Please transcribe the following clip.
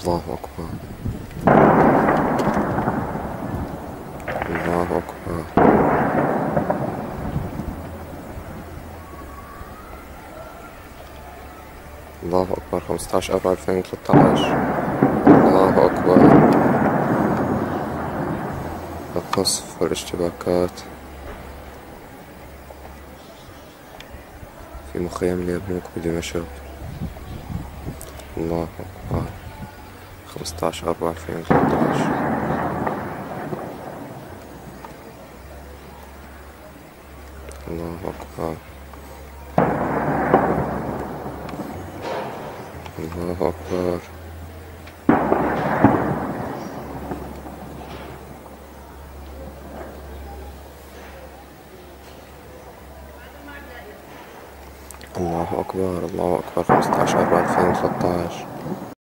الله أكبر. الله أكبر. الله أكبر. خمستاش أربعة ألفين وتلاتاش الله أكبر. القصف والاشتباكات. في مخيم اليرموك بدمشق. الله أكبر. خمستاش أربعة ألفين وتلاتاش الله أكبر. الله أكبر. الله أكبر الله أكبر. خمستاش أربعة ألفين وثلاثتاش